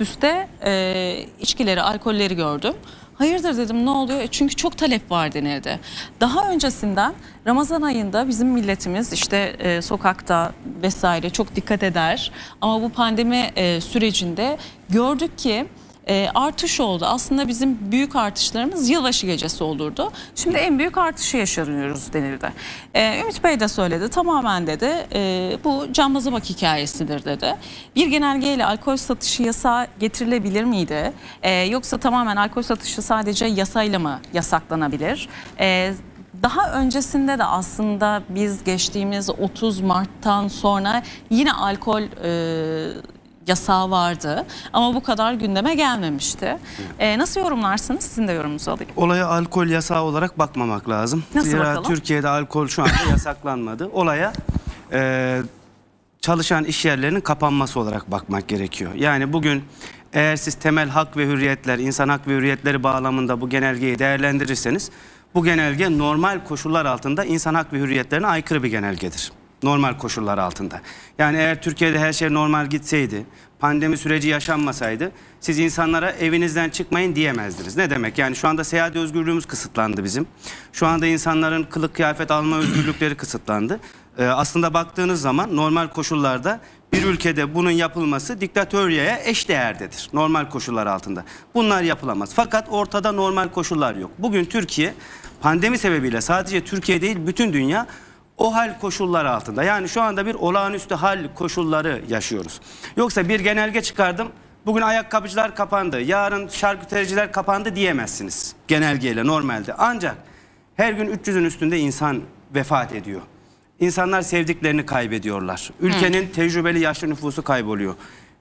üstte e, içkileri, alkolleri gördüm. Hayırdır dedim ne oluyor? E, çünkü çok talep var denildi. Daha öncesinden Ramazan ayında bizim milletimiz işte e, sokakta vesaire çok dikkat eder. Ama bu pandemi e, sürecinde gördük ki e, artış oldu. Aslında bizim büyük artışlarımız yılbaşı gecesi olurdu. Şimdi en büyük artışı yaşanıyoruz denildi. E, Ümit Bey de söyledi tamamen dedi e, bu cambazımak hikayesidir dedi. Bir genelgeyle alkol satışı yasağı getirilebilir miydi? E, yoksa tamamen alkol satışı sadece yasayla mı yasaklanabilir? E, daha öncesinde de aslında biz geçtiğimiz 30 Mart'tan sonra yine alkol e, yasağı vardı ama bu kadar gündeme gelmemişti. Ee, nasıl yorumlarsınız? Sizin de yorumunuzu alayım. Olaya alkol yasağı olarak bakmamak lazım. Nasıl Zira bakalım? Türkiye'de alkol şu anda yasaklanmadı. Olaya e, çalışan iş yerlerinin kapanması olarak bakmak gerekiyor. Yani bugün eğer siz temel hak ve hürriyetler, insan hak ve hürriyetleri bağlamında bu genelgeyi değerlendirirseniz bu genelge normal koşullar altında insan hak ve hürriyetlerine aykırı bir genelgedir. Normal koşullar altında. Yani eğer Türkiye'de her şey normal gitseydi, pandemi süreci yaşanmasaydı siz insanlara evinizden çıkmayın diyemezdiniz. Ne demek? Yani şu anda seyahat özgürlüğümüz kısıtlandı bizim. Şu anda insanların kılık kıyafet alma özgürlükleri kısıtlandı. Ee, aslında baktığınız zaman normal koşullarda bir ülkede bunun yapılması diktatöryeye eş değerdedir. Normal koşullar altında. Bunlar yapılamaz. Fakat ortada normal koşullar yok. Bugün Türkiye pandemi sebebiyle sadece Türkiye değil bütün dünya o hal koşulları altında. Yani şu anda bir olağanüstü hal koşulları yaşıyoruz. Yoksa bir genelge çıkardım. Bugün ayakkabıcılar kapandı. Yarın şarkütericiler kapandı diyemezsiniz. Genelgeyle normalde. Ancak her gün 300'ün üstünde insan vefat ediyor. İnsanlar sevdiklerini kaybediyorlar. Ülkenin tecrübeli yaşlı nüfusu kayboluyor.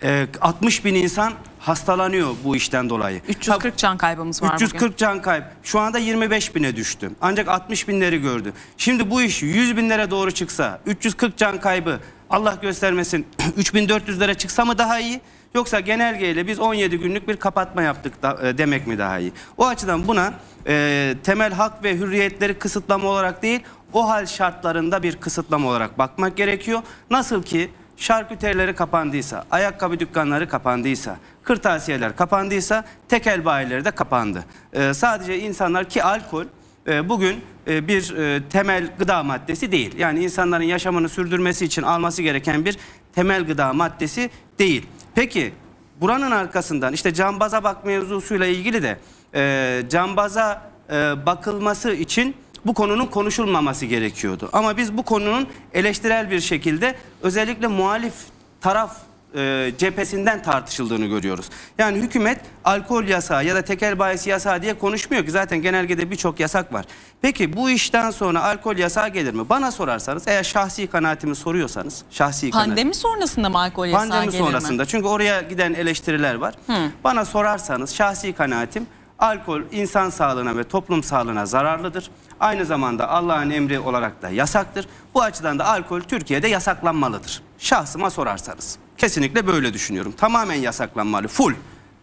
Ee, 60 bin insan hastalanıyor bu işten dolayı. 340 can kaybımız var 340 bugün. can kayıp. Şu anda 25 bine düştü. Ancak 60 binleri gördü. Şimdi bu iş 100 binlere doğru çıksa 340 can kaybı Allah göstermesin 3400'lere çıksa mı daha iyi? Yoksa genelgeyle biz 17 günlük bir kapatma yaptık da, e, demek mi daha iyi? O açıdan buna e, temel hak ve hürriyetleri kısıtlama olarak değil o hal şartlarında bir kısıtlama olarak bakmak gerekiyor. Nasıl ki şarküterileri kapandıysa, ayakkabı dükkanları kapandıysa, kırtasiyeler kapandıysa tekel bayileri de kapandı. Ee, sadece insanlar ki alkol e, bugün e, bir e, temel gıda maddesi değil. Yani insanların yaşamını sürdürmesi için alması gereken bir temel gıda maddesi değil. Peki buranın arkasından işte cambaza bak mevzusuyla ilgili de e, cambaza e, bakılması için bu konunun konuşulmaması gerekiyordu. Ama biz bu konunun eleştirel bir şekilde özellikle muhalif taraf e, cephesinden tartışıldığını görüyoruz. Yani hükümet alkol yasağı ya da tekel bayisi yasağı diye konuşmuyor ki zaten genelgede birçok yasak var. Peki bu işten sonra alkol yasağı gelir mi? Bana sorarsanız eğer şahsi kanaatimi soruyorsanız şahsi kanaat- Pandemi sonrasında mı alkol yasağı Pandemi gelir mi? sonrasında. Çünkü oraya giden eleştiriler var. Bana sorarsanız şahsi kanaatim alkol insan sağlığına ve toplum sağlığına zararlıdır. Aynı zamanda Allah'ın emri olarak da yasaktır. Bu açıdan da alkol Türkiye'de yasaklanmalıdır. Şahsıma sorarsanız. Kesinlikle böyle düşünüyorum. Tamamen yasaklanmalı. Full.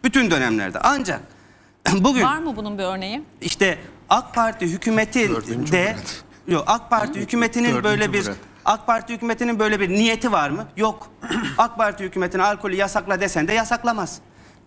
Bütün dönemlerde. Ancak bugün Var mı bunun bir örneği? işte AK Parti hükümeti Dördüncü de Cumhuriyet. yok AK Parti hükümetinin Dördüncü böyle bir Cumhuriyet. AK Parti hükümetinin böyle bir niyeti var mı? Yok. AK Parti hükümetine alkolü yasakla desen de yasaklamaz.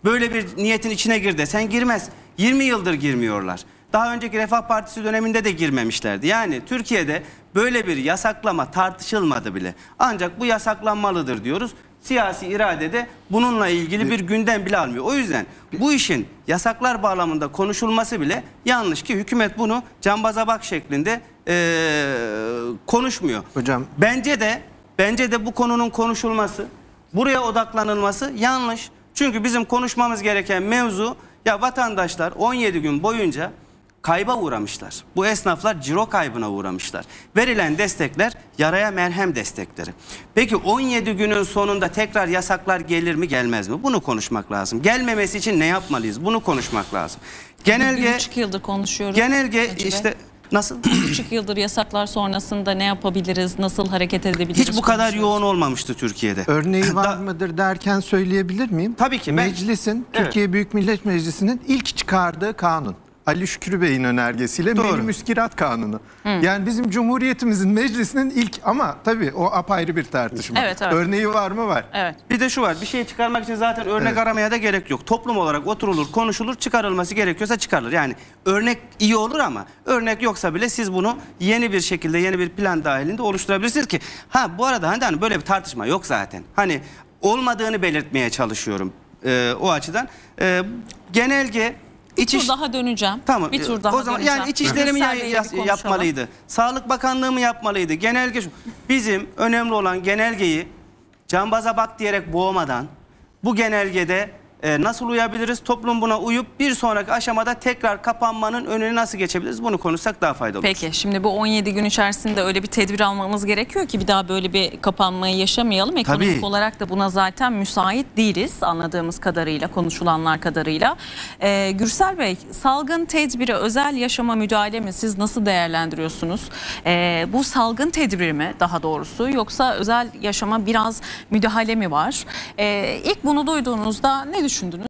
Böyle bir niyetin içine gir desen girmez. 20 yıldır girmiyorlar. Daha önceki Refah Partisi döneminde de girmemişlerdi. Yani Türkiye'de böyle bir yasaklama tartışılmadı bile. Ancak bu yasaklanmalıdır diyoruz. Siyasi irade de bununla ilgili bir gündem bile almıyor. O yüzden bu işin yasaklar bağlamında konuşulması bile yanlış ki hükümet bunu cambaza bak şeklinde eee, konuşmuyor. Hocam- Bence de bence de bu konunun konuşulması, buraya odaklanılması yanlış. Çünkü bizim konuşmamız gereken mevzu ya vatandaşlar 17 gün boyunca kayba uğramışlar. Bu esnaflar ciro kaybına uğramışlar. Verilen destekler yaraya merhem destekleri. Peki 17 günün sonunda tekrar yasaklar gelir mi gelmez mi? Bunu konuşmak lazım. Gelmemesi için ne yapmalıyız? Bunu konuşmak lazım. Genelge buçuk yıldır konuşuyoruz. genelge Hacı işte nasıl? Bir buçuk yıldır yasaklar sonrasında ne yapabiliriz, nasıl hareket edebiliriz? Hiç bu kadar yoğun olmamıştı Türkiye'de. Örneği var Da- mıdır derken söyleyebilir miyim? Tabii ki, ben- Meclisin, Evet. Türkiye Büyük Millet Meclisi'nin ilk çıkardığı kanun. Ali Şükrü Bey'in önergesiyle Doğru. Meli Müskirat Kanunu. Yani bizim Cumhuriyetimizin meclisinin ilk ama tabii o apayrı bir tartışma. Evet, evet. Örneği var mı var. Evet. Bir de şu var. Bir şey çıkarmak için zaten örnek Evet. aramaya da gerek yok. Toplum olarak oturulur, konuşulur, çıkarılması gerekiyorsa çıkarılır. Yani örnek iyi olur ama örnek yoksa bile siz bunu yeni bir şekilde, yeni bir plan dahilinde oluşturabilirsiniz ki. Ha bu arada hani, hani böyle bir tartışma yok zaten. Hani olmadığını belirtmeye çalışıyorum e, o açıdan. E, genelge Bir iç tur iş- daha döneceğim. Tamam. Bir tur daha o zaman döneceğim. yani İçişleri mi Gürsel ya- Bey'le ya- bir konuşalım. yapmalıydı? Sağlık Bakanlığı mı yapmalıydı? Genelge şu. Bizim önemli olan genelgeyi cambaza bak diyerek boğmadan bu genelgede e, nasıl uyabiliriz? Toplum buna uyup bir sonraki aşamada tekrar kapanmanın önüne nasıl geçebiliriz? Bunu konuşsak daha faydalı olur. Peki şimdi bu 17 gün içerisinde öyle bir tedbir almamız gerekiyor ki bir daha böyle bir kapanmayı yaşamayalım. Ekonomik Tabii. olarak da buna zaten müsait değiliz anladığımız kadarıyla konuşulanlar kadarıyla. Ee, Gürsel Bey salgın tedbiri özel yaşama müdahale mi siz nasıl değerlendiriyorsunuz? Ee, bu salgın tedbiri mi daha doğrusu yoksa özel yaşama biraz müdahale mi var? Ee, ilk bunu duyduğunuzda ne düşündünüz?